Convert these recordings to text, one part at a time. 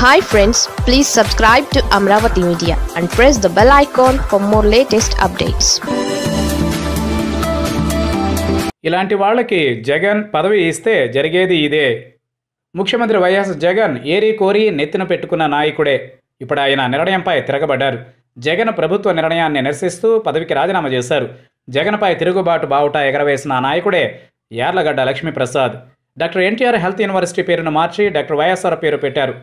Hi friends please subscribe to Amaravati media and press the bell icon for more latest updates ఇలాంటి వాళ్ళకి జగన్ పదవి ఇస్తే జరిగేది ఇదే. ముఖ్యమంత్రి వైఎస్ జగన్ ఏరి కోరి నెత్తిన పెట్టుకున్న నాయకుడే. ఇప్పుడు ఆయన నిర్ణయంపై తిరగబడ్డారు. జగన్ ప్రభుత్వ నిర్ణయాన్ని నిరసిస్తూ పదవికి రాజీనామా చేశారు. జగన్పై తిరుగుబాటు బావుట ఎగరవేసిన నాయకుడే Yarlagadda Lakshmiprasad. Doctor NTR health university పేరును మార్చి డాక్టర్ వైఎస్ఆర్ పేరు పెట్టారు.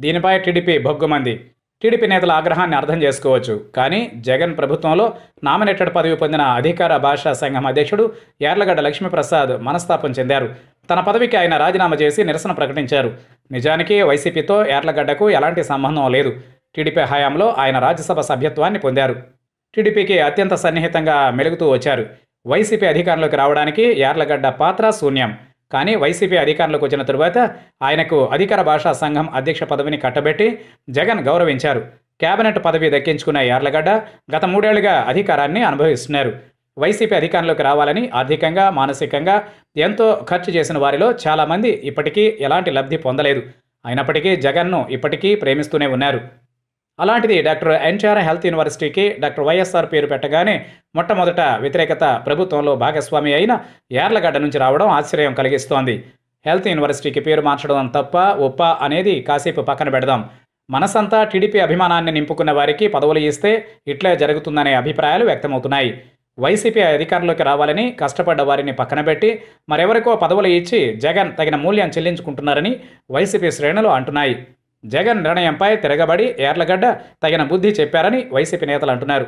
దీనిపై టీడీపీ బొగ్గుమంది టీడీపీ నేతల ఆగ్రహాన్ని అర్థం చేసుకోవచ్చు. కానీ జగన్ ప్రభుత్వంలో నామినేటెడ్ పదవి పొందిన అధికార భాషా సంఘం అధ్యక్షుడు యార్లగడ్డ లక్ష్మీప్రసాద్ మనస్తాపం చెందారు. తన పదవికి ఆయన రాజీనామా చేసి నిరసన ప్రకటించారు. నిజానికి వైసీపీతో యార్లగడ్డకు ఎలాంటి సంబంధం లేదు. టీడీపీ హయాంలో ఆయన రాజ్యసభ సభ్యత్వాన్ని పొందారు. టీడీపీకి అత్యంత సన్నిహితంగా మెలుగుతూ వచ్చారు. వైసీపీ అధికారంలోకి రావడానికి యార్లగడ్డ పాత్ర శూన్యం. కానీ వైసీపీ అధికారంలోకి వచ్చిన తరువాత ఆయనకు అధికార భాషా సంఘం అధ్యక్ష పదవిని కట్టబెట్టి జగన్ గౌరవించారు. కేబినెట్ పదవి దక్కించుకున్న యార్లగడ్డ గత మూడేళ్ళుగా అధికారాన్ని అనుభవిస్తున్నారు. వైసీపీ అధికారంలోకి రావాలని ఆర్థికంగా మానసికంగా ఎంతో ఖర్చు చేసిన వారిలో చాలామంది ఇప్పటికీ ఎలాంటి లబ్ధి పొందలేదు. అయినప్పటికీ జగన్ను ఇప్పటికీ ప్రేమిస్తూనే ఉన్నారు. అలాంటిది డాక్టర్ ఎన్టీఆర్ హెల్త్ యూనివర్సిటీకి డాక్టర్ వైఎస్ఆర్ పేరు పెట్టగానే మొట్టమొదట వ్యతిరేకత ప్రభుత్వంలో భాగస్వామి అయిన యార్లగడ్డ నుంచి రావడం ఆశ్చర్యం కలిగిస్తోంది. హెల్త్ యూనివర్సిటీకి పేరు మార్చడం తప్ప ఒప్ప అనేది కాసేపు పక్కన పెడదాం. మనసంతా టీడీపీ అభిమానాన్ని నింపుకున్న వారికి పదవులు ఇస్తే ఇట్లే జరుగుతుందనే అభిప్రాయాలు వ్యక్తమవుతున్నాయి. వైసీపీ అధికారంలోకి రావాలని కష్టపడ్డ వారిని పక్కన పెట్టి మరెవరికో పదవులు ఇచ్చి జగన్ తగిన మూల్యం చెల్లించుకుంటున్నారని వైసీపీ శ్రేణులు అంటున్నాయి. జగన్ నిర్ణయంపై తిరగబడి ఏర్లగడ్డ తగిన బుద్ధి చెప్పారని వైసీపీ నేతలు అంటున్నారు.